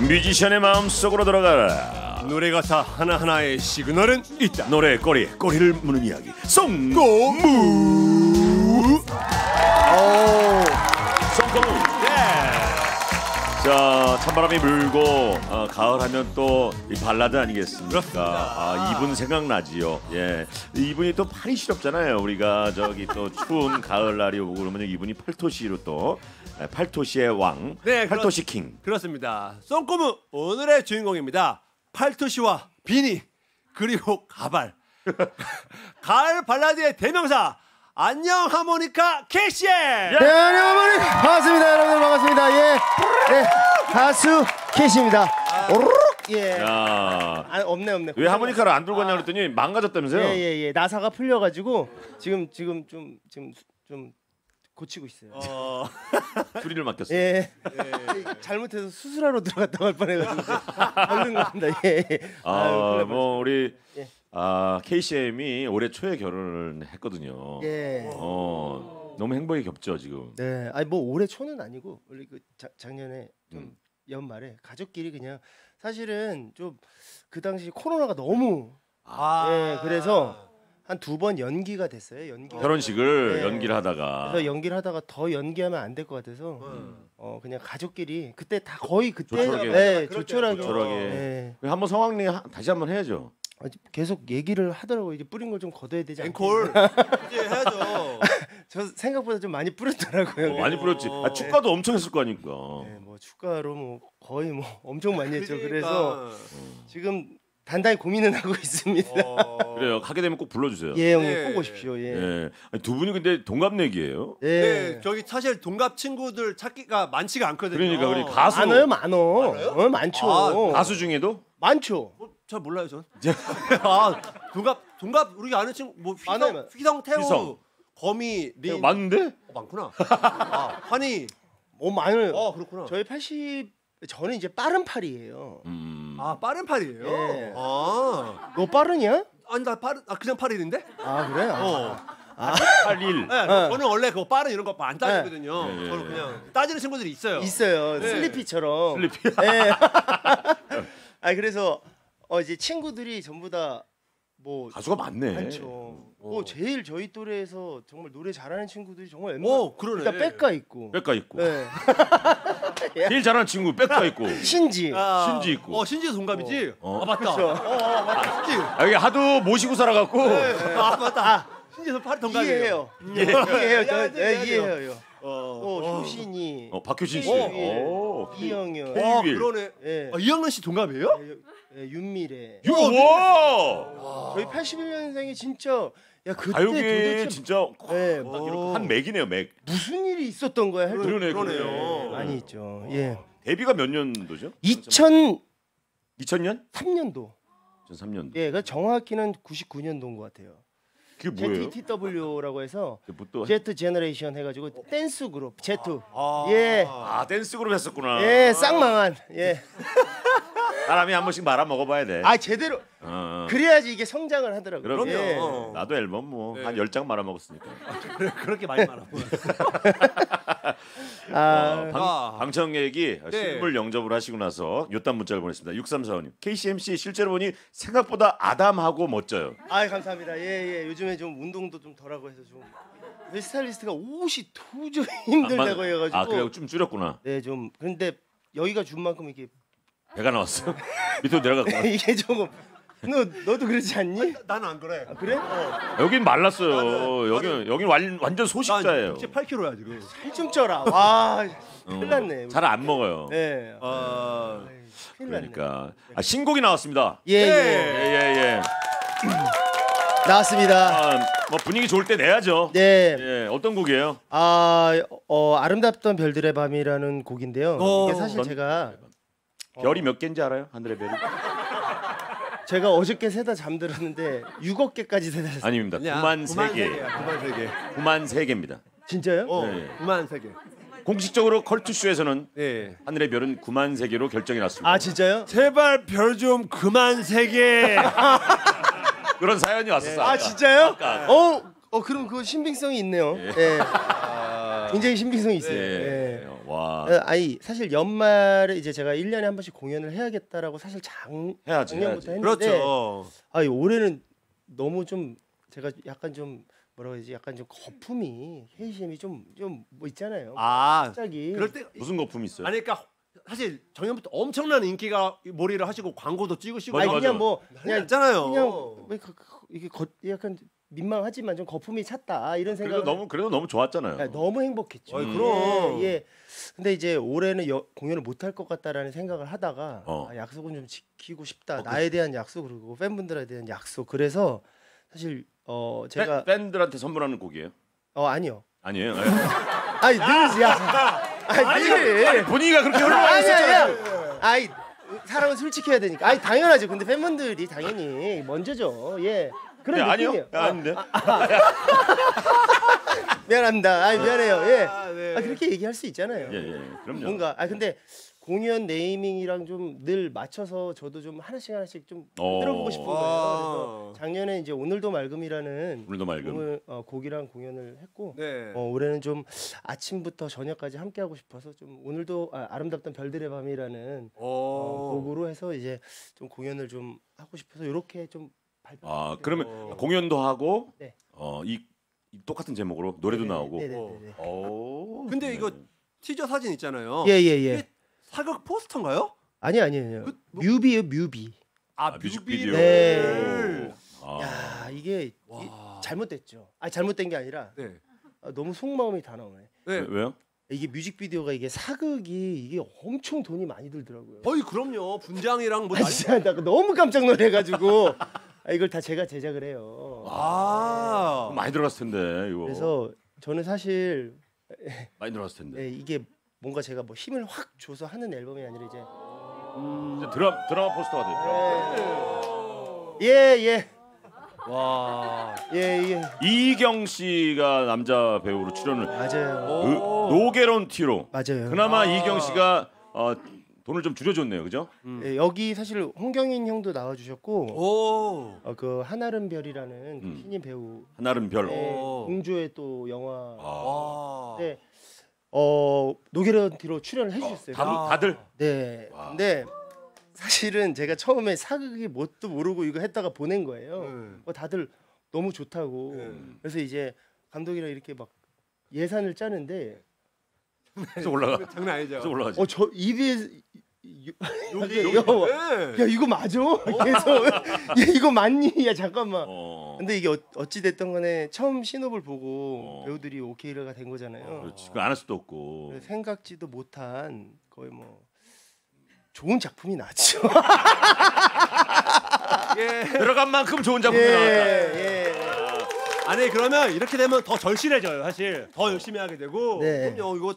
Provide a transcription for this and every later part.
뮤지션의 마음속으로 들어가라. 노래 가사 하나하나의 시그널은 있다. 노래의 꼬리 꼬리를 무는 이야기. 송고무 찬바람이 불고 어, 가을 하면 또 이 발라드 아니겠습니까? 그렇습니다. 아 이분 생각나지요. 예, 이분이 또 팔이 시렵잖아요. 우리가 저기 또 추운 가을 날이 오고 그러면 이분이 팔토시로 또 예, 팔토시의 왕, 네, 팔토시 king. 그렇습니다. 썬꼬무 오늘의 주인공입니다. 팔토시와 비니 그리고 가발. 가을 발라드의 대명사 안녕 하모니카 KCM. 네, 안녕하세요. 반갑습니다. 여러분들 반갑습니다. 예. 네. 가수 KCM입니다. 오르륵. 예. 야, 아, 없네 없네. 왜 하모니카를 안 들고 왔냐 그랬더니 망가졌다면서요? 예, 예, 예. 나사가 풀려 가지고 지금 지금 좀 지금 수- 좀 고치고 있어요. 어, 수리를 맡겼어요. 예. 잘못해서 수술하러 들어갔다 갈 뻔해가지고 얼른 갑니다. 예. 예. 아, 날뭐 우리 예. 아 KCM이 올해 초에 결혼을 했거든요. 예. 어, 너무 행복이 겹죠 지금. 네, 아니 뭐 올해 초는 아니고 원래 그 자, 작년에 좀 음. 연말에 가족끼리 그냥 사실은 좀 그 당시 코로나가 너무 아, 예, 그래서 한 두 번 연기가 됐어요. 연기. 결혼식을 네. 연기를 하다가 그래서 연기를 하다가 더 연기하면 안 될 것 같아서 음. 어 그냥 가족끼리 그때 다 거의 그때 조촐하게. 네, 조촐하게 조촐하게. 예. 한번 성황리 하- 다시 한번 해야죠. 아, 계속 얘기를 하더라고요. 이제 뿌린 걸 좀 걷어야 되지 않겠나. 앵콜 이제 해야죠. 저 생각보다 좀 많이 뿌렸더라고요. 어, 많이 뿌렸지. 아, 축가도 엄청 했을 거 아닙니까. 네, 뭐 축가로 뭐 거의 뭐 엄청 많이 했죠. 그러니까. 그래서 지금 단단히 고민은 하고 있습니다. 어, 그래요. 하게 되면 꼭 불러주세요. 예, 형님 네. 꼭 오십시오. 예. 예. 아니, 두 분이 근데 동갑내기예요. 예. 네, 저기 사실 동갑 친구들 찾기가 많지가 않거든요. 그러니까 우리 가수 많아요, 많어. 많아요? 어, 많죠. 아, 가수 중에도 많죠. 어, 잘 몰라요 전. 아 동갑 동갑 우리가 아는 친구 뭐 휘성. 휘성 태우 휘성. 거미 린 맞는데? 어, 많구나. 아, 환희 어, 많아요. 어 그렇구나. 저희 80 저는 이제 빠른 팔이에요. 음. 아 빠른 팔이에요. 예. 아너 빠르냐? 아니 나 빠른 아 그냥 팔일인데? 아 그래? 어. 81. 네, 저는 원래 그거 빠른 이런 거 안 따지거든요. 네. 예, 예, 저는 예. 그냥 따지는 친구들이 있어요. 있어요. 네. 슬리피처럼. 슬리피. 예. 아 그래서 어 이제 친구들이 전부 다 뭐 가수가 많네. 많죠. 뭐 제일 저희 또래에서 정말 노래 잘하는 친구들이 정말 웬만 오 그러네. 일단 백가 있고. 백가 있고. 네. 제일 잘하는 친구 백가 있고. 신지. 아, 신지 있고. 어 신지 동갑이지. 어. 아 맞다. 그렇죠. 어, 어 맞다. 신지. 아, 여기 하도 모시고 살아갖고. 아 맞다. 신지도 팔 동갑이에요. 이해해요. 이해해요. 네, 이해하죠. 이해해요. 어. 어, 효신이, 어, 박효신 씨. 어. 오. 이영현, 어. 그러네. 예, 아, 이영란 씨 동갑이에요? 예, 윤미래. 유, 와! 저희 81년생이 진짜 야 그때 가요계 도대체 진짜 예, 딱 이렇게 한 맥이네요, 맥. 무슨 일이 있었던 거야? 할 그러네, 그러네요. 그러네. 많이 있죠. 예. 데뷔가 몇 년도죠? 2003년도. 2000년? 2003년도. 예, 그 정확히는 99년도인 것 같아요. 그게 뭐예요? ZTW라고 해서 그게 뭐 또 Z generation 해가지고 댄스 그룹 제트. 아. 예. 아, 댄스 그룹 했었구나. 예, 쌍망한. 예. 사람이 한 번씩 말아 먹어봐야 돼. 아 제대로 어. 그래야지 이게 성장을 하더라고요. 그럼요. 예. 어. 나도 앨범 뭐 네. 한열 장 말아 먹었으니까. 그래, 그렇게 많이 말하고. 아, 어, 방, 방청객이 네. 실물 영접을 하시고 나서 요딴 문자를 보냈습니다. 6345님. KCMC 실제로 보니 생각보다 아담하고 멋져요. 아 감사합니다. 예, 예. 요즘에 좀 운동도 좀 덜하고 해서 좀 스타일리스트가 옷이 도저히 힘들다고 해가지고. 아, 그래 좀 줄였구나. 네, 좀 근데 여기가 준 만큼 이게 배가 나왔어. 밑으로 내려갔구나. 이게 조금 너 너도 그렇지 않니? 나는 안 그래. 아, 그래? 여긴 말랐어요. 여기 완, 완전 소식자예요. 난 68kg야 지금. 살 좀 쪄라. 와, 큰일 났네. 잘 안 먹어요. 네. 아. 그러니까 아, 신곡이 나왔습니다. 예, 예. 예 예 예. 나왔습니다. 아, 뭐 분위기 좋을 때 내야죠. 네. 예, 어떤 곡이에요? 아, 어, 아름답던 별들의 밤이라는 곡인데요. 어, 이게 사실 어떤- 제가 별이 몇 개인지 알아요? 하늘의 별이? 제가 어저께 세다 잠들었는데 6억 개까지 세다 잤어요. 아닙니다. 아니야, 9만 세 개. 개야. 9만 세 개. 9만 세 개입니다. 진짜요? 어. 네. 9만 세 개. 공식적으로 컬투쇼에서는 예. 하늘의 별은 9만 세 개로 결정이 났습니다. 아, 진짜요? 제발 별 좀 그만 세 개. 그런 사연이 왔었어. 아, 아까. 진짜요? 아까. 어, 어 그럼 그거 신빙성이 있네요. 예. 굉장히 신빙성이 있어요. 예. 와 어, 아니 사실 연말에 이제 제가 1년에 한 번씩 공연을 해야겠다라고 사실 장 해야지. 작년부터 해야지. 했는데 그렇죠. 아 올해는 너무 좀 제가 약간 좀 뭐라고 해야지 약간 좀 거품이 KCM이 좀 좀 뭐 있잖아요. 아 갑자기 그럴 때 무슨 거품 있어요? 아니 그러니까 사실 작년부터 엄청난 인기가 몰이를 하시고 광고도 찍으시고 아니 맞아, 그냥 맞아. 뭐 그냥 했잖아요. 그냥 왜 그- 그- 이게 거, 약간 민망하지만 좀 거품이 찼다 이런 생각. 그래도 너무 그래도 너무 좋았잖아요. 아, 너무 행복했죠. 어이, 그럼. 예, 예. 근데 이제 올해는 여, 공연을 못 할 것 같다라는 생각을 하다가 어. 아, 약속은 좀 지키고 싶다. 어, 그- 나에 대한 약속 그리고 팬분들에 대한 약속. 그래서 사실 어 제가 팬, 팬들한테 선물하는 곡이에요? 어 아니요. 아니에요. 아니 늘지 야. 아니 늘. 본인이가 그렇게 흘러가셨잖아요. 아니야. 아이 사람은 솔직해야 되니까. 아니 당연하죠. 근데 팬분들이 당연히 먼저죠. 예. 그런 네, 아니요. 느낌이에요. 아, 아닌데. 미안합니다. 아이 미안해요. 예. 아, 네. 아, 그렇게 얘기할 수 있잖아요. 예, 예. 그럼요. 뭔가 아 근데 공연 네이밍이랑 좀 늘 맞춰서 저도 좀 하나씩 하나씩 좀 어. 들어보고 싶은 거예요. 아. 그래서 작년에 이제 오늘도 맑음이라는 오늘도 맑음. 오늘 어, 곡이랑 공연을 했고 네. 어, 올해는 좀 아침부터 저녁까지 함께 하고 싶어서 좀 오늘도 아, 아름답던 별들의 밤이라는 어, 어, 곡으로 해서 이제 좀 공연을 좀 하고 싶어서 이렇게 좀. 아 그러면 어. 공연도 하고 네. 어이 이 똑같은 제목으로 노래도 나오고. 네네네. 오. 근데 네. 이거 티저 사진 있잖아요. 예예 예. 이게 사극 포스터인가요? 아니 아니 아니요. 그, 뭐- 뮤비예요 뮤비. 아, 아, 뮤직비디오. 네. 아. 야 이게 이- 와. 잘못됐죠. 아 잘못된 게 아니라 네. 아, 너무 속마음이 다 나오네. 네. 왜- 왜요? 이게 뮤직비디오가 이게 사극이 이게 엄청 돈이 많이 들더라고요. 어이 그럼요. 분장이랑 뭐 아, 난리- 진짜 나 너무 깜짝 놀래가지고 아, 이걸 다 제가 제작을 해요. 아. 많이 들어갔을 텐데 이거. 그래서 저는 사실 많이 들어갔을 텐데. 예, 이게 뭔가 제가 뭐 힘을 확 줘서 하는 앨범이 아니라 이제 이제 드라 드라마 포스터가 됐죠. 예 예. 와. 예, 예. 이경 씨가 남자 배우로 출연을 맞아요. 그 오. 노게론 티로. 맞아요. 그나마 아. 이경 씨가 어, 돈을 좀 줄여줬네요, 그죠? 예, 여기 사실 홍경인 형도 나와주셨고 오. 어, 그 한아름 별이라는 그 음. 신인 배우 하나름 별. 예, 오. 공주의 또 영화 아. 와. 네. 어 노게런티로 출연을 해주셨어요. 다, 아. 다들 네. 와. 근데 사실은 제가 처음에 사극이 뭣도 모르고 이거 했다가 보낸 거예요. 네. 어, 다들 너무 좋다고. 네. 그래서 이제 감독이랑 이렇게 막 예산을 짜는데 계속 올라가. 장난 아니죠. 계속 올라가지. 어저 입에 여기 여기 여- 네. 야 이거 맞아? 그래서 야 이거 맞니? 야 잠깐만. 어. 근데 이게 어, 어찌 됐던 간에 처음 신업을 보고 어. 배우들이 오케이가 된 거잖아요. 그렇지. 그거 안할 수도 없고. 그래서 생각지도 못한 거의 뭐 좋은 작품이 나왔죠. 예. 들어간 만큼 좋은 작품이 예, 나왔다. 예. 아니 그러면 이렇게 되면 더 절실해져요 사실 더 열심히 하게 되고 네. 그럼요 이거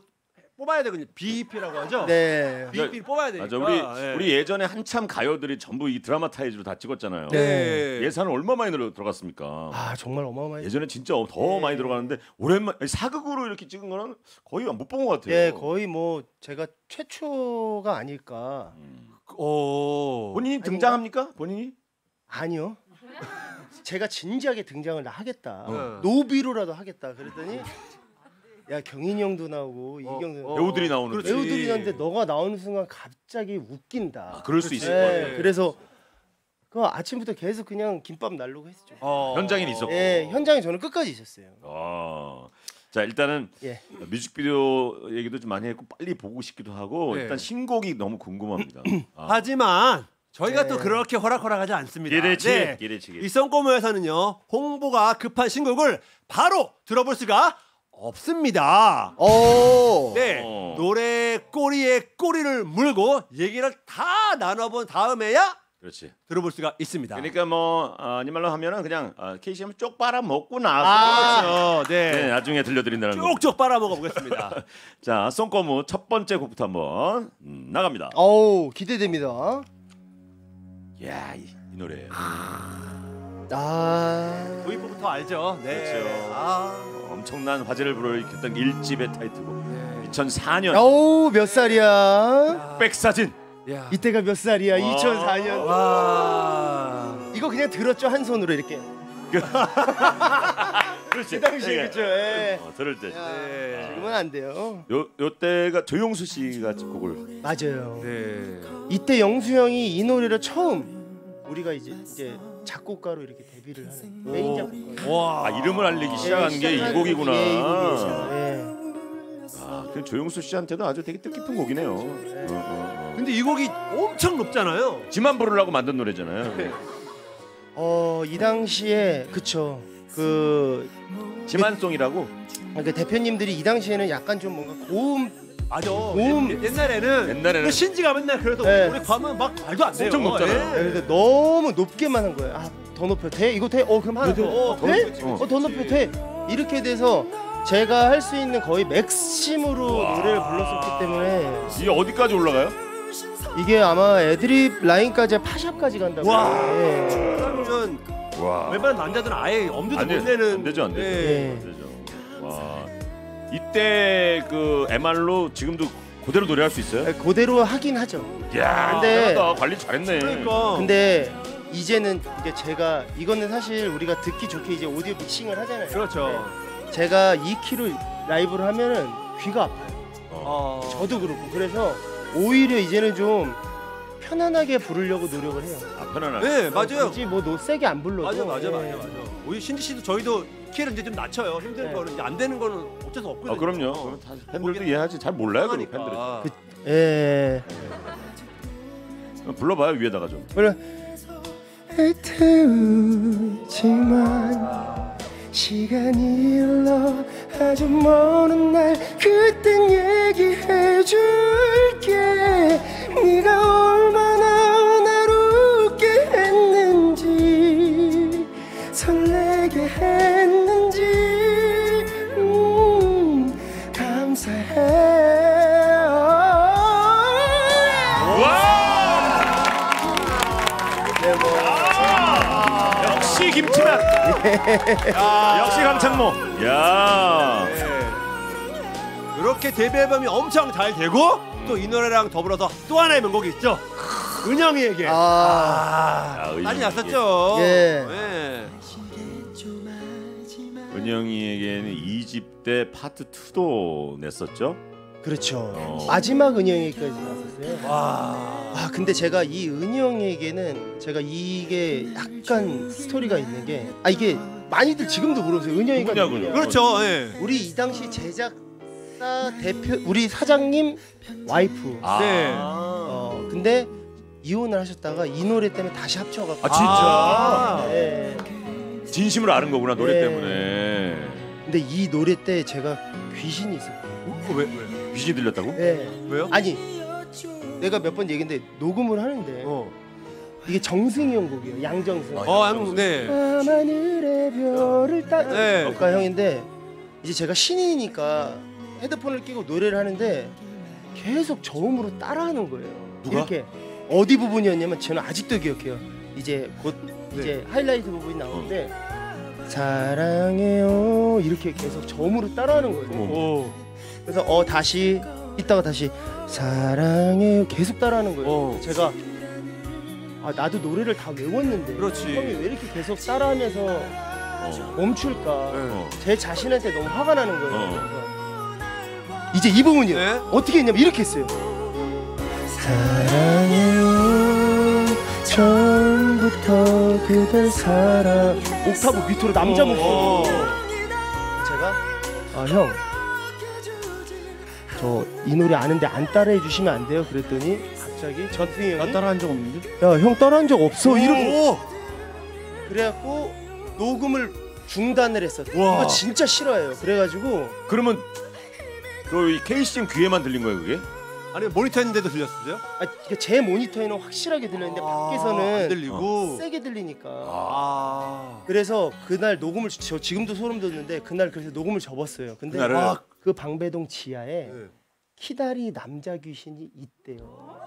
뽑아야 되거든요 BEP라고 하죠 네. BEP 뽑아야 되니까 맞아. 우리 예. 우리 예전에 한참 가요들이 전부 이 드라마타이즈로 다 찍었잖아요. 네. 예산은 얼마 많이 들어 들어갔습니까? 아 정말 어마어마해. 예전에 진짜 더 네. 많이 들어가는데 오랜만 아니, 사극으로 이렇게 찍은 거는 거의 못 본 것 같아요. 예, 거의 뭐 제가 최초가 아닐까. 음. 오. 본인이 등장합니까? 본인이? 아니요. 제가 진지하게 등장을 나 하겠다. 어. 노비로라도 하겠다. 그랬더니 야 경인이 형도 나오고 어, 이경도 어. 배우들이 나오는 그렇지. 배우들이 나는데 너가 나오는 순간 갑자기 웃긴다. 아, 그럴 수 그렇지. 있을 예, 거예요. 그래서 그 아침부터 계속 그냥 김밥 날르고 했죠. 어. 현장에 있었고. 예, 현장에 저는 끝까지 있었어요. 아. 자 일단은 예. 뮤직비디오 얘기도 좀 많이 했고 빨리 보고 싶기도 하고 네. 일단 신곡이 너무 궁금합니다. 아. 하지만 저희가 네. 또 그렇게 호락호락하지 않습니다 기대치, 네. 기대치. 이 썬꼬모에서는요 홍보가 급한 신곡을 바로 들어볼 수가 없습니다 오. 네 어. 노래 꼬리에 꼬리를 물고 얘기를 다 나눠본 다음에야 그렇지. 들어볼 수가 있습니다 그러니까 뭐 아, 아니 말로 하면은 그냥 아, KCM 쪽 빨아 먹고 나서 아. 그렇죠 네, 네. 나중에 들려드린다는 거. 쭉쭉 빨아 먹어 보겠습니다 자, 송거무 첫 번째 곡부터 한번 음, 나갑니다. 어우 기대됩니다. 야, 이, 이 노래. 아. 도입부부터 알죠 네. 그렇죠. 아, 엄청난 화제를 불러일으켰던 일집의 타이틀곡. 네. 2004년 어우 몇 살이야? 백사진. 야. 이때가 몇 살이야? 와. 2004년. 와 이거 그냥 들었죠 한 손으로 이렇게. 그렇지. 그 당시에 예. 그쵸. 예. 어, 들을 때. 네. 지금은 안 돼요. 요 요때가 조용수 씨가 곡을 맞아요. 네. 이때 영수 형이 이 노래를 처음 우리가 이제 이제 작곡가로 이렇게 데뷔를 하는 메인 작곡가. 와. 아 이름을 알리기 시작한 게이 곡이구나. 예, 이 곡이죠. 예. 아, 그 조용수 씨한테도 아주 되게 뜻깊은 곡이네요. 어, 어, 어. 근데 이 곡이 엄청 높잖아요. 지만 부르려고 만든 노래잖아요. 어, 이 당시에 그쵸. 그, 지만송이라고. 그 대표님들이 이 당시에는 약간 좀 뭔가 고음 맞아. 고음. 옛- 옛날에는 옛날에는 그 신지가 맨날 그래도 네. 우리 가면 막 말도 안 돼요. 엄청 높잖아요. 예. 그래서 너무 높게만 한 거예요. 아, 더 높여 돼? 이거 돼? 어, 그럼 하나 더. 어, 더 돼? 높였지, 어, 더 높여 돼? 이렇게 돼서 제가 할 수 있는 거의 맥심으로 노래를 불렀었기 때문에 이게 어디까지 올라가요? 이게 아마 애드립 라인까지 파샵까지 간다고. 와. 예. 그러면 와. 웬만한 남자들은 아예 엄두도 안못 돼- 내는. 안 되죠, 안 되죠. 예. 예. 되죠. 와. 이때 그 MR로 지금도 그대로 노래할 수 있어요? 그대로 하긴 하죠. 야, 근데- 대단하다. 관리 잘했네. 그러니까. 근데 이제는 이게 제가 이거는 사실 우리가 듣기 좋게 이제 오디오 믹싱을 하잖아요. 그렇죠. 제가 2키로 라이브를 하면은 귀가 아파요. 어. 어. 저도 그렇고 그래서 오히려 이제는 좀 편안하게 부르려고 노력을 해요. 아, 편안하게. 네, 맞아요. 굳이 뭐노 세게 안 불러도. 맞아, 맞아, 예. 맞아, 맞아. 우리 신지 씨도 저희도 키를 이제 좀 낮춰요. 힘든 네. 거는 이제 안 되는 거는 어쩔 수 없거든요. 아, 그럼요. 그럼 다 팬들도 이해하지. 잘 몰라요, 그리고 팬들은. 하니까. 예. 그럼 불러봐요 위에다가 좀. 물론 태우지만 시간이 흘러 아주 먼 날 그땐 얘기해줄 역시 강창모. 야. 이렇게 데뷔 앨범이 엄청 잘 되고 또 이 노래랑 더불어서 또 하나의 명곡이 있죠. 은영이에게. 아, 아, 난리 은영이. 났었죠. 예. 예. 은영이에게는 2집 때 파트 2도 냈었죠. 그렇죠. 어. 마지막 은영이까지 나왔었어요. 와. 아 근데 제가 이 은영에게는 제가 이게 약간 스토리가 있는 게 아 이게 많이들 지금도 물어보세요. 은영이가 누구냐고요? 누구냐? 그렇죠. 예. 우리 이 당시 제작사 대표 우리 사장님 와이프. 아. 네. 어 근데 이혼을 하셨다가 이 노래 때문에 다시 합쳐갖고. 아, 진짜? 아. 예. 진심으로 아는 거구나 노래 네. 때문에. 근데 이 노래 때 제가 귀신이 있었어요. 어, 왜 왜? 귀신이 들렸다고? 예. 왜요? 아니 내가 몇 번 얘기했는데 녹음을 하는데 어. 이게 정승이 형 곡이에요. 양정승. 어, 양, 네. 밤하늘의 별을 따. 네. 그러니까 형인데 이제 제가 신인이니까 헤드폰을 끼고 노래를 하는데 계속 저음으로 따라하는 거예요. 누가? 이렇게 어디 부분이었냐면 저는 아직도 기억해요. 이제 곧 네. 이제 하이라이트 부분이 나오는데 사랑해요 이렇게 계속 저음으로 따라하는 거예요. 오. 그래서 어 다시 이따가 다시 사랑해요 계속 따라하는 거예요. 어. 제가 아 나도 노래를 다 외웠는데 그렇지. 형이 왜 이렇게 계속 따라하면서 어. 멈출까? 네. 어. 제 자신한테 너무 화가 나는 거예요. 어. 이제 이 부분이요. 네. 어떻게 했냐면 이렇게 했어요. 사랑해요 처음부터 그댈 사랑 옥타브 밑으로 남자 어. 목소리 제가 아형 저 이 노래 아는데 안 따라해 주시면 안 돼요 그랬더니 갑자기 전승이 형이 따라한 적 없는데? 야 형 따라한 적 없어 이러고 오. 그래갖고 녹음을 중단을 했었어요 와. 이거 진짜 싫어해요 그래가지고 그러면 그 KCM 귀에만 들린 거예요 그게? 아니 모니터 했는데도 들렸어요? 아, 이게 제 모니터에는 확실하게 들렸는데 안 밖에서는 들리고. 세게 들리니까 아. 그래서 그날 녹음을 저 지금도 소름 돋는데 그날 그래서 녹음을 접었어요 근데 그날을? 아, 그 방배동 지하에 네. 키다리 남자 귀신이 있대요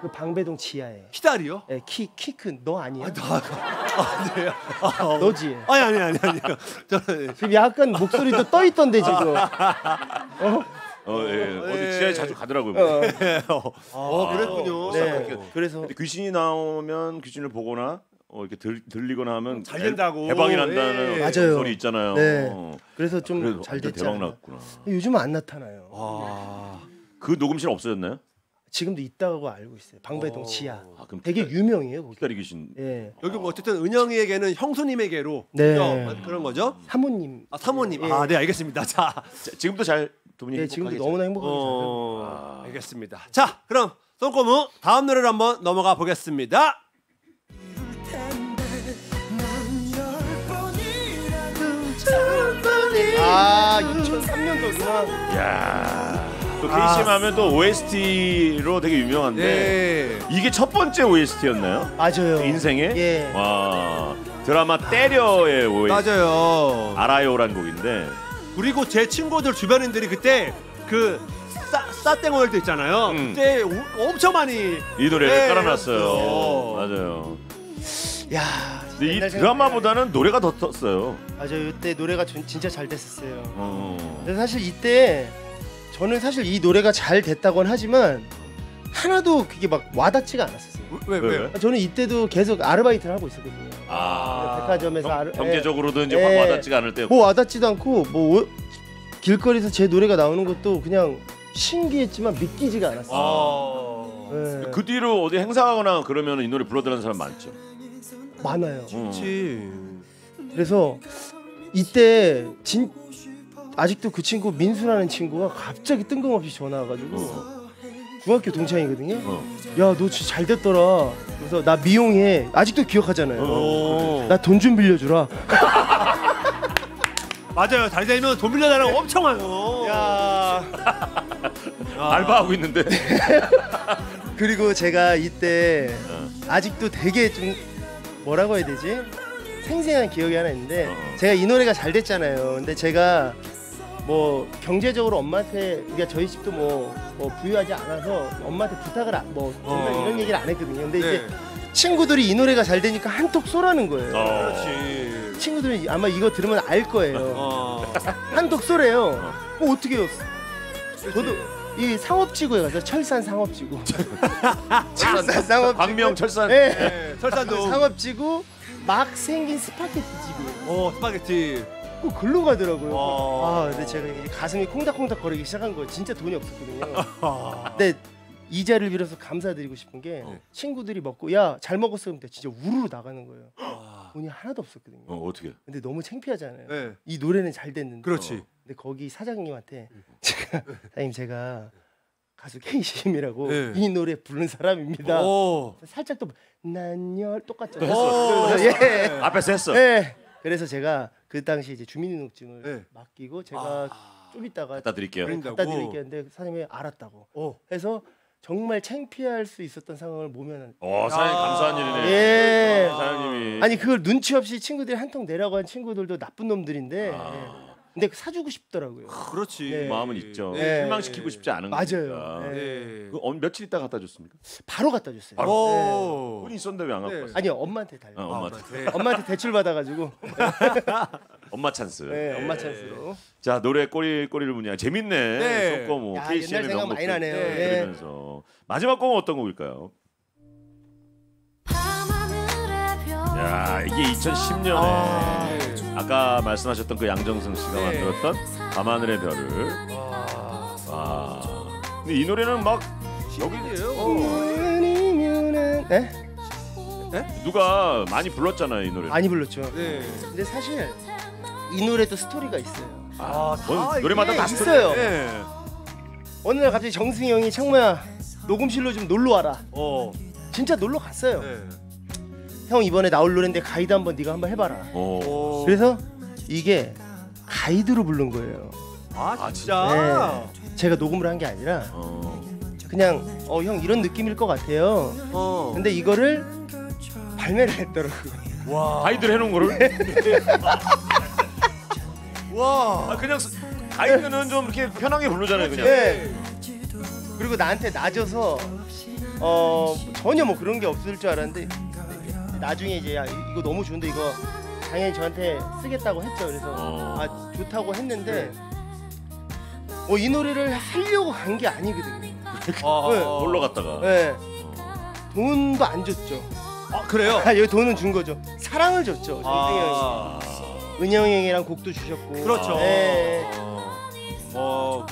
그 방배동 지하에 키다리요? 예, 키키 큰 너 아니야? 아, 나, 아, 네. 아, 어. 너지? 아니 아니 아니 아니요. 저는 지금 약간 목소리도 떠 있던데 지금 어? 어, 예. 어디 예. 지하에 자주 가더라고요. 어. 어, 그랬군요. 네. 그래서 근데 귀신이 나오면 귀신을 보거나 어, 이렇게 들, 들리거나 하면 잘 대- 된다고. 대박이 난다는 예. 맞아요. 소리 있잖아요. 네. 어. 그래서 좀 그래도 잘 완전 됐죠. 대박 났구나. 요즘 은 안 나타나요. 아. 그 녹음실 없어졌나요? 지금도 있다고 알고 있어요. 방배동 어. 지하. 아, 그럼 되게 유명해요. 거기. 기다리고 계신. 예. 여기 뭐 어쨌든 은영이에게는 형수님에게로 네. 그죠? 그런 거죠? 사모님. 아 사모님. 예. 아 네 알겠습니다. 자, 자, 지금도 잘 두 분이 예, 지금도 행복하게 너무나 행복하게 살고. 어, 알겠습니다. 자, 그럼 손꼬무 다음 노래를 한번 넘어가 보겠습니다. 아, 2003년도구나. 야. 또 아. KCM 하면 또 OST로 되게 유명한데 네. 이게 첫 번째 OST였나요? 맞아요. 인생에? 예. 와. 드라마 때려의 OST. 맞아요. 알아요란 곡인데 그리고 제 친구들 주변인들이 그때 그 싸, 싸땡월드 있잖아요. 음. 그때 오- 엄청 많이 이 노래를 네, 깔아놨어요. 맞아요. 야. 근데 이 드라마보다는 노래가 더 떴어요. 맞아요. 이때 노래가 전- 진짜 잘 됐었어요. 어. 근데 사실 이때 저는 사실 이 노래가 잘 됐다곤 하지만 하나도 그게 막 와닿지가 않았었어요. 왜 왜, 왜? 왜? 저는 이때도 계속 아르바이트를 하고 있었거든요. 아. 백화점에서 경, 아르- 경제적으로도 이제 예. 확 와닿지가 않을 때. 뭐 와닿지도 않고 뭐 길거리에서 제 노래가 나오는 것도 그냥 신기했지만 믿기지가 않았어요. 아. 예. 그 뒤로 어디 행사하거나 그러면 이 노래 불러드리는 사람 많죠. 많아요. 음. 그렇지. 그래서 이때 진 아직도 그 친구 민수라는 친구가 갑자기 뜬금없이 전화 와가지고 어. 중학교 동창이거든요. 어. 야너 진짜 잘 됐더라. 그래서 나 미용해. 아직도 기억하잖아요. 어. 나돈 좀 빌려주라. 맞아요. 잘 되면 돈 빌려달라고 엄청 와요. 야. 아. 알바하고 있는데. 그리고 제가 이때 어. 아직도 되게 좀 뭐라고 해야 되지? 생생한 기억이 하나 있는데 어. 제가 이 노래가 잘 됐잖아요. 근데 제가 뭐 경제적으로 엄마한테 그러니까 저희 집도 뭐, 뭐 부유하지 않아서 엄마한테 부탁을 안, 뭐 정말 어. 이런 얘기를 안 했거든요. 근데 네. 이제 친구들이 이 노래가 잘 되니까 한턱 쏘라는 거예요. 어. 그렇지. 친구들이 아마 이거 들으면 알 거예요. 어. 한턱 쏘래요. 어 어떻게 해요? 저도 이 상업지구에 가서 철산 상업지구. 철산 상업지구. 광명 철산. 네. 네, 설산도. 상업지구 막 생긴 스파게티 집이에요. 어, 스파게티. 꼭 글로 가더라고요. 와. 아, 근데 제가 이게 가슴이 콩닥콩닥 거리기 시작한 거예요. 진짜 돈이 없었거든요. 아. 근데 이 자리를 빌어서 감사드리고 싶은 게 어. 친구들이 먹고 야 잘 먹었어 근데 진짜 우르르 나가는 거예요. 와. 돈이 하나도 없었거든요. 어, 어떻게? 근데 너무 창피하잖아요. 네. 이 노래는 잘 됐는데. 그렇지. 근데 거기 사장님한테 제가 사장님 제가 가수 K심이라고 네. 이 노래 부른 사람입니다. 오. 살짝 또 난열 똑같죠. 예. 앞에서 했어. 네. 그래서 제가 그 당시 이제 주민등록증을 네. 맡기고 제가 아. 좀 이따가 갖다 드릴게요. 그래. 갖다 드린다고? 드릴게 했는데 사장님이 알았다고. 오. 해서 정말 창피할 수 있었던 상황을 모면은 어, 사장님 야. 감사한 일이네. 예. 사장님이. 아니 그걸 눈치 없이 친구들이 한 통 내라고 한 친구들도 나쁜 놈들인데 아. 예. 근데 사주고 싶더라고요. 그렇지. 네. 마음은 있죠. 네. 실망시키고 싶지 않은 맞아요. 거니까. 네. 네. 그 어, 며칠 있다 갖다 줬습니까? 바로 갖다 줬어요. 네. 오. 돈이 있었는데 왜 안 갖고 네. 왔어? 아니요 엄마한테 달려. 어, 엄마. 네. 엄마한테 대출 받아가지고 엄마 찬스. 네, 엄마 찬스로. 자 노래 꼬리 꼬리를 무냐 재밌네. 네. 뭐 야, KCM의 옛날 생각 많이 나네요. 네. 예. 들으면서 마지막 곡은 어떤 곡일까요? 야 이게 2010년에 아. 아. 까 말씀하셨던 그 양정승 씨가 네. 만들었던 밤하늘의 별을. 와. 아 근데 이 노래는 막 여기 아니면은 네? 누가 많이 불렀잖아요 이 노래. 많이 불렀죠. 네. 근데 사실 이 노래도 스토리가 있어요. 아, 뭔다 노래마다 다 있어요. 네. 어느 날 갑자기 정승이 형이 청모야 녹음실로 좀 놀러 와라. 어. 진짜 놀러 갔어요. 네. 형 이번에 나올 노래인데 가이드 한번 네가 한번 해봐라. 어. 오. 그래서 이게 가이드로 부른 거예요. 아, 아, 진짜. 제가 녹음을 한 게 아니라 어. 그냥 어 형 이런 느낌일 것 같아요. 어. 근데 이거를 발매를 했더라고요. 와. 가이드를 해놓은 거를 와. 아, 그냥 스- 가이드는 좀 이렇게 편하게 부르잖아요 그냥. 네. 그리고 나한테 낮아서 어 전혀 뭐 그런 게 없을 줄 알았는데 나중에 이제 야, 이- 이거 너무 좋은데 이거 당연히 저한테 쓰겠다고 했죠. 그래서 어. 아 좋다고 했는데 어, 이 노래를 하려고 간 게 아니거든요. 아, 네. 놀러 갔다가. 네. 돈도 안 줬죠. 아 그래요? 아, 여기 돈은 준 거죠. 사랑을 줬죠. 아 은영 형이랑 곡도 주셨고. 그렇죠. 네. 어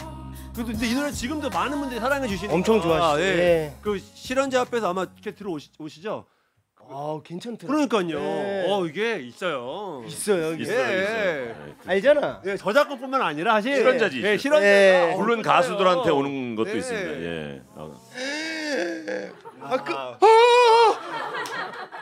그래도 근데 이 노래 지금도 많은 분들이 사랑해 주시니까 엄청 좋아하시죠. 예. 예. 그 실현자 앞에서 아마 이렇게 들어오시죠? 아, 괜찮더라고요. 그러니까요. 네. 어 이게 있어요. 있어요. 여기. 있어요, 예. 있어요. 예. 알잖아. 예, 저작권뿐만 아니라 사실 실현자지 예, 있어요. 실현자. 예. 어, 물론. 가수들한테 오는 것도 네. 있습니다. 예. 어. 아, 그,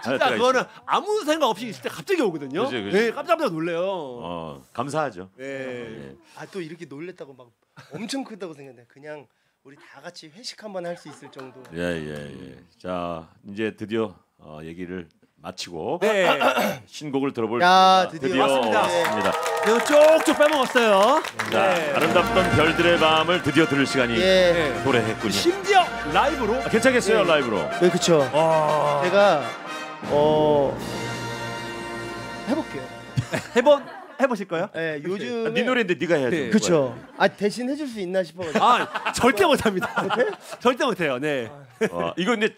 진짜 하여튼 그거는 아무 생각 없이 있을 때 갑자기 오거든요. 그죠, 그죠. 예, 깜짝깜짝 놀래요. 어, 감사하죠. 예. 예. 아, 또 이렇게 놀랬다고 막 엄청 크다고 생각했는데 그냥 우리 다 같이 회식 한번 할 수 있을 정도. 예, 예, 예. 자, 이제 드디어 어, 얘기를 마치고 네. 신곡을 들어볼 야, 시간이 드디어 왔습니다. 왔습니다. 이거 쪽쪽 빼먹었어요. 자, 네. 아름답던 별들의 밤을 드디어 들을 시간이 예. 네. 도래했군요. 심지어 라이브로. 아, 괜찮겠어요, 네. 라이브로. 네. 와. 제가 어 해볼게요. 해본 해보실까요? 예, 요즘 아, 네 노래인데 네가 해야죠. 네. 그쵸. 아 대신 해줄 수 있나 싶어가지고. 아 절대 못합니다. 절대 못해요. 네. 어, 이거 근데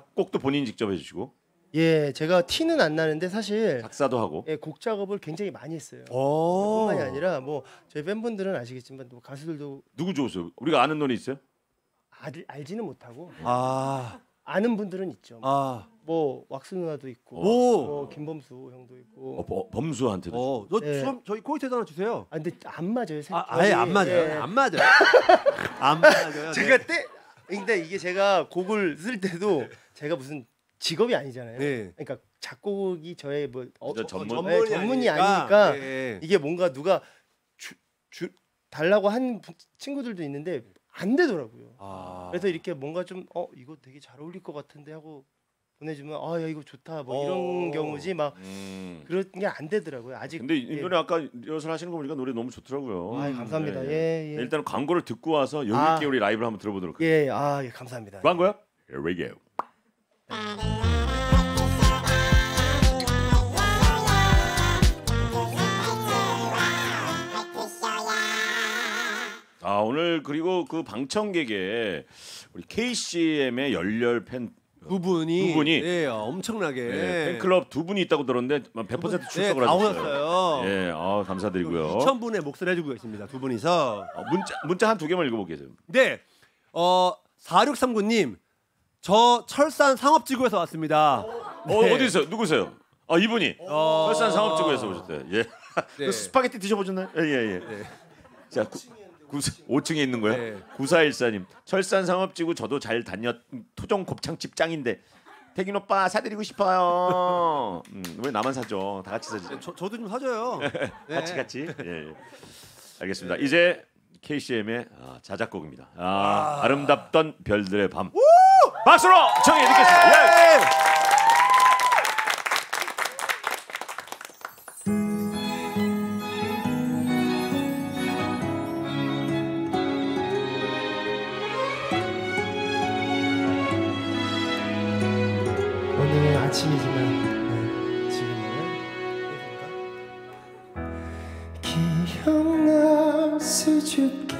작곡도 본인 직접 해주시고 예, 제가 티는 안 나는데 사실 작사도 하고. 예, 곡 작업을 굉장히 많이 했어요. 오. 뿐만이 아니라 뭐 저희 팬분들은 아시겠지만 또 가수들도 누구 좋으세요? 우리가 아는 노래 있어요? 알, 알지는 못하고 아. 아는 분들은 있죠. 아. 뭐 왁스 누나도 있고, 오. 뭐 김범수 형도 있고. 어, 버- 범수한테도. 어, 너 네. 저희 코이트 하나 주세요. 아 근데 안 맞아요. 색- 아, 아예 안 맞아요. 예. 안 맞아요. 안 맞아요. 제가 때 근데 이게 제가 곡을 쓸 때도 제가 무슨 직업이 아니잖아요. 네. 그러니까 작곡이 저의 뭐 어, 진짜 어, 전문? 전- 네, 전문이 아니니까 네. 이게 뭔가 누가 주, 주 달라고 한 부- 친구들도 있는데 안 되더라고요. 아. 그래서 이렇게 뭔가 좀 어 이거 되게 잘 어울릴 것 같은데 하고 보내주면 아 야 이거 좋다 뭐 어. 이런 경우지 막 음. 그런 게 안 되더라고요. 아직. 근데 이 예. 노래 아까 리허설 하시는 거 보니까 노래 너무 좋더라고요. 아 감사합니다. 예, 예 예. 일단 광고를 듣고 와서 여기 아. 있게 우리 라이브를 한번 들어보도록 할게요. 예, 아, 예, 감사합니다. 광고요? Here we go. 아 오늘 그리고 그 방청객에 우리 KCM의 열렬 팬 두 분이 두 분이 예, 엄청나게 예, 팬클럽 두 분이 있다고 들었는데 100% 출석을 네, 다 하셨어요. 오셨어요. 예, 아, 감사드리고요. 2천 분의 몫을 해주고 계십니다. 두 분이서. 어, 문자 문자 한 두 개만 읽어보겠습니다. 네. 어 4639님 저 철산 상업지구에서 왔습니다. 어, 네. 어디 있어요? 누구세요? 아 이분이 어. 설산 상업지구에서 오셨대요. 예. 네. 그 스파게티 드셔보셨나요? 예예 예. 네. 자, 구, 구, 5층에 있는 거예요. 네. 9414님. 철산 상업지구 저도 잘 다녔 토종 곱창집 짱인데 태균 오빠 사드리고 싶어요. 음, 왜 나만 사죠? 다 같이 사지. 저, 저도 좀 사줘요. 네. 같이 같이. 예. 예. 알겠습니다. 이제 KCM의 아, 자작곡입니다. 아, 아 름답던 별들의 밤. 박수로 청해 듣겠습니다. 예. 오늘은 아침이지만 네, 지금은 기억나 수줍게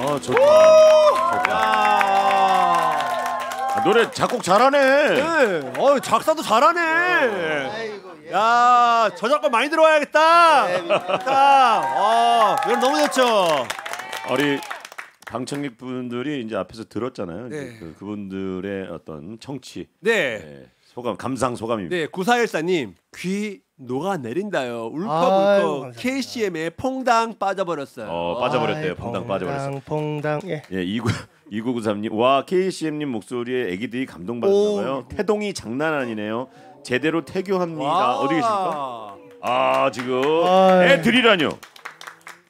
어 좋다. 좋다. 야. 아, 노래 작곡 잘하네. 네. 어, 작사도 잘하네. 아이고 예. 야, 저작권 많이 들어와야겠다. 네, 좋다. 어, 이건 너무 좋죠. 우리 방청객 분들이 이제 앞에서 들었잖아요. 네. 그, 그분들의 어떤 청취, 네. 네, 소감, 감상 소감입니다. 네, 구사일사님 귀 녹아 내린다요. 아이고, 울컥울컥. KCM에 퐁당 빠져버렸어요. 어 빠져버렸대요. 퐁당 빠져버렸어. 퐁당 예. 예, 이구 이구구삼님 와 KCM님 목소리에 애기들이 감동받나봐요. 태동이 장난 아니네요. 제대로 태교합니다. 와. 어디 계십니까? 아 지금 아이. 애들이라뇨.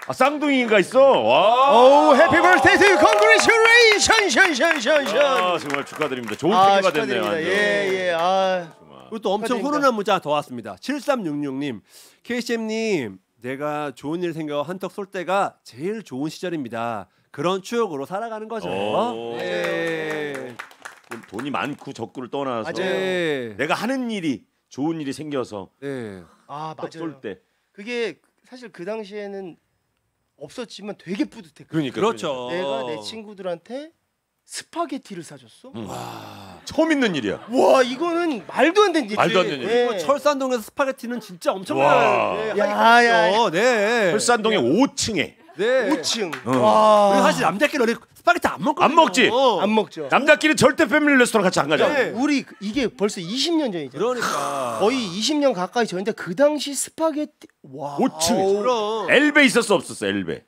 아 쌍둥이가 있어. 와. 오 happy birthday to congratulation tion tion tion tion 아, 정말 축하드립니다. 좋은 아 태교가 됐네요. 축하드립니다 완전. 예예 아 정말. 그리고 또 엄청 축하드립니다. 훈훈한 문자 더 왔습니다. 7366님, KCM님, 내가 좋은 일 생겨 한턱 쏠 때가 제일 좋은 시절입니다. 그런 추억으로 살아가는 거죠. 오. 네. 돈이 많고 적고를 떠나서 맞아요. 네. 내가 하는 일이 좋은 일이 생겨서 네. 아쏠 때. 그게 사실 그 당시에는 없었지만 되게 뿌듯해 그러니까 그렇죠. 내가 내 친구들한테 스파게티를 사줬어 음. 처음 있는 일이야. 와 이거는 말도 안 되는 일이지 말도 안 되는 일. 예. 그리고 철산동에서 스파게티는 진짜 와. 엄청난 네, 야야야 어, 네. 철산동의 5층에 네. 5층 어. 와 사실 남자끼리 어디 스파게티 안 먹거든요. 안 먹지? 어. 안 먹죠 남자끼리 절대 패밀리 레스토랑 같이 안 가죠. 네. 우리 그- 이게 벌써 20년 전이죠 그러니까 거의 20년 가까이 전인데 그 당시 스파게티 와 5층에 그럼 엘베 있었어 없었어 엘베.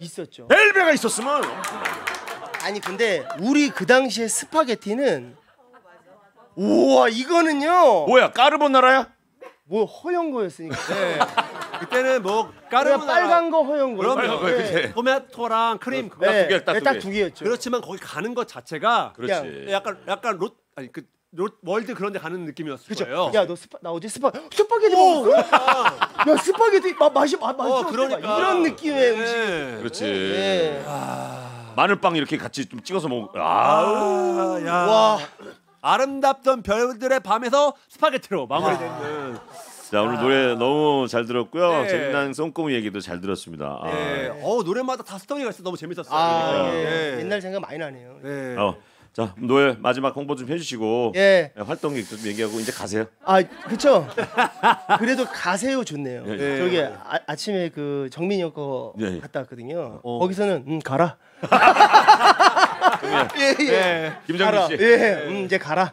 있었죠 엘베가 있었으면 아니 근데 우리 그 당시에 스파게티는 우와 이거는요 뭐야 까르보나라야? 뭐 허연 거였으니까 네. 그때는 뭐 까르보나라 빨간 거 허연 거 그럼요. 빨간 거, 그치. 토마토랑 크림 그거 딱두 개, 딱두 개. 개였죠 그렇지만 거기 가는 것 자체가 그렇지. 약간 약간 롯 아니 그롯 월드 그런 데 가는 느낌이었을 그죠? 거예요. 야 너 스파 나 어제 스파 스파게티 먹었어? 야 스파게티 마, 맛이 맛 맛있어. 어, 그러니까. 이런 느낌의 네. 음식. 그렇지. 예. 마늘빵 이렇게 같이 좀 찍어서 먹. 아, 아, 야. 와. 아름답던 별들의 밤에서 스파게티로 마무리되는. 자 오늘 노래 너무 잘 들었고요. 네. 재미난 똥꼬미 얘기도 잘 들었습니다. 아, 네. 어 노래마다 다 스토리가 있어 너무 재밌었어요. 아, 예. 네. 옛날 생각 많이 나네요. 네. 어, 자 노래 마지막 홍보 좀 해주시고 예. 네, 활동 좀 얘기하고 이제 가세요. 아, 그쵸? 그래도 가세요 좋네요. 예. 저기 아, 아침에 그 정민이 형거 예. 갔다 왔거든요. 어. 거기서는 음, 가라. 예, 예. 예. 김정민. 씨. 예, 음, 이제 가라. 야,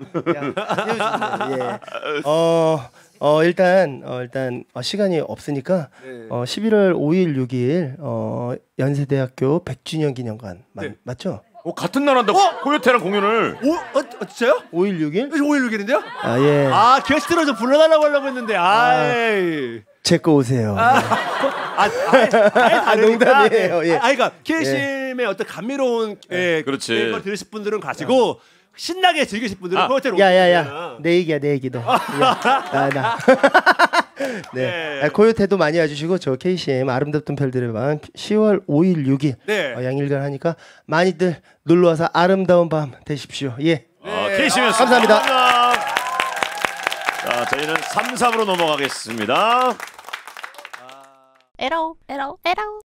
예. 어, 어 일단 어 일단 어, 시간이 없으니까 네. 어 11월 5일 6일 어 연세대학교 100주년 기념관 맞, 네. 맞죠? 어, 같은 날 한다. 코요태랑 공연을. 오, 어, 어 진짜요? 5일 6일? 5일 6일인데요? 아 예. 아 게스트로 좀 불러달라고 하려고 했는데 아이 제거 오세요. 아, 아예 다르니까. 농담이에요, 예. 아, 그러니까 케이심의 어떤 감미로운 예, 그렇지. 걸 들으실 분들은 가시고 신나게 즐기실 분들은 아, 코요태로 야야야 내 얘기야 내 얘기도 야, 나, 나. 네 네. 아, 고요태도 많이 와주시고 저 KCM 아름답던 별들의 밤 10월 5일 6일 네. 어, 양일간 하니까 많이들 놀러 와서 아름다운 밤 되십시오 예 아, 네. 케이시였습니다. 감사합니다. 자, 저희는 3, 3으로 넘어가겠습니다. 에러 에러 에러